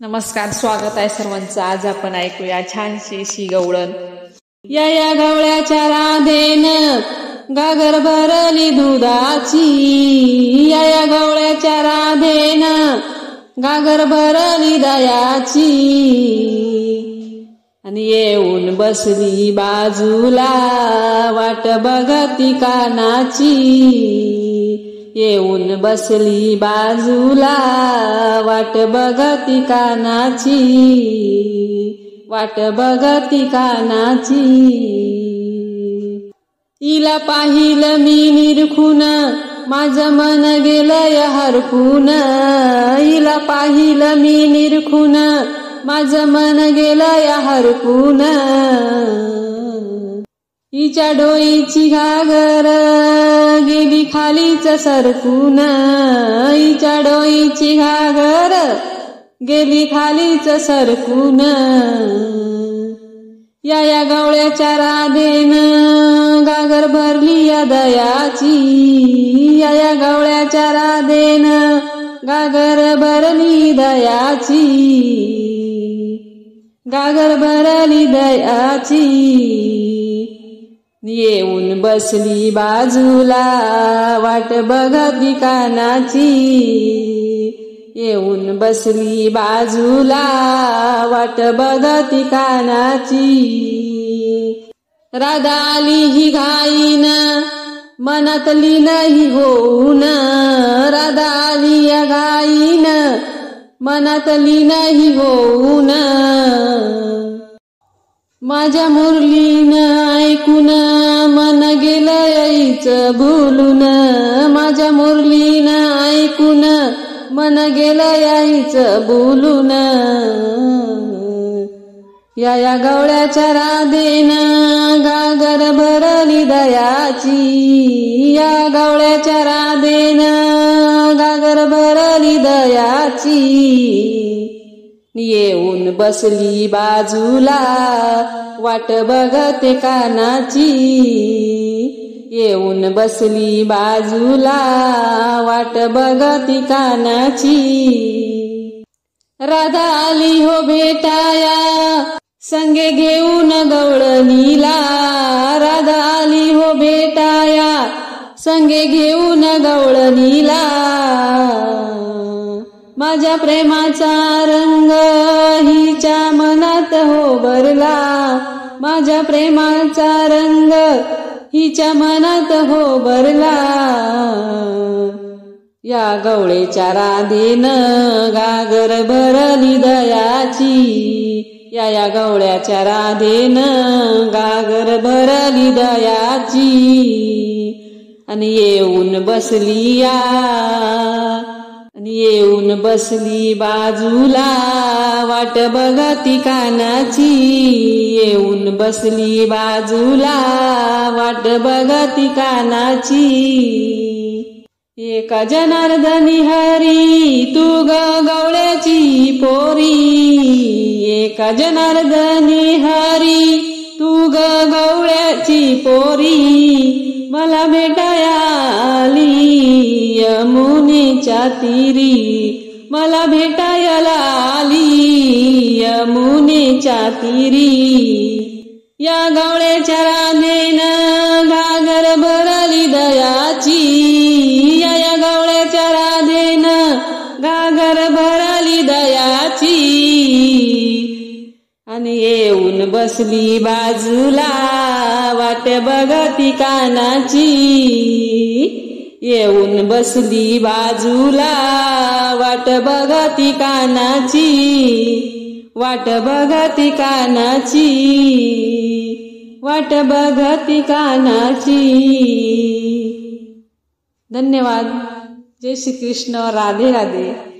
नमस्कार स्वागत आहे सर्वांचं. आज आपण ऐकूया छानशी शी गवळण या या गवळ्याच्या राधेन गागर भरली दुधाची. या या गवळ्याच्या राधेन गागर भरली दयाची. आणि येऊन बसली बाजूला वाट बघती कानाची. येऊन बसली बाजूला वाट बघती कानाची. वाट बघती कानाची. तिला पाहिलं मी निरखून माझं मन गेलंय हरकून इला पाहिलं मी निरखून माझं मन गेलंय हरकून हिच्या डोईची घागर गेली खालीच सरकून. हिच्या डोईची घागर गेली खालीच सरकून. या या गवळ्याच्या राधेन गागर भरली या दयाची. या या गवळ्याच्या राधेन गागर भरली दयाची. गागर भरली दयाची. येऊन बसली बाजूला वाट बघत कानाची येऊन बसली बाजूला वाट बघत कानाची रागाली ही घाईन मनातली नाही होऊन. रागाली या घाईन मनातली नाही होऊन. माझ्या मुरलीनं ऐकून मन गेलं याईच भुलून माझ्या मुरलीनं ऐकून मन गेलं याईच बोलून. या या गवळ्याच्या राधेन गागर भरली दयाची. या गवळ्याच्या राधेन गागर भरली दयाची. येऊन बसली बाजूला वाट बघते कानाची. येऊन बसली बाजूला वाट बघती कानाची. राधा आली हो भेटाया संगे घेऊन गवळणीला. राधा आली हो भेटाया संगे घेऊन गवळणीला. माझ्या प्रेमाचा रंग हिच्या मनात हो भरला. माझ्या प्रेमाचा रंग हिच्या मनात हो भरला. या गवळेच्या राधेन गागर भरली दयाची. या या गवळ्याच्या राधेन गागर भरली दयाची. आणि येऊन बसली या. येऊन बसली बाजूला वाट बघती कानाची. येऊन बसली बाजूला वाट बघती कानाची. एका जनार्दनी हरी तू गवळ्याची पोरी. एका जनार्दनी हरी तू गवळ्याची पोरी. मला भेटाया आली यमुनेच्या तीरी मला भेटायला आली. यमुनेच्या तीरी. या गावळ्याच्या राधेन घागर भरली दयाची. या या गवळ्याच्या राधेन घागर भरली दयाची. आणि येऊन बसली बाजूला वाट बघती कानाची. येऊन बसली बाजूला. वाट बघती कानाची वाट बघती कानाची वाट बघती कानाची. धन्यवाद. जय श्री कृष्ण राधे राधे.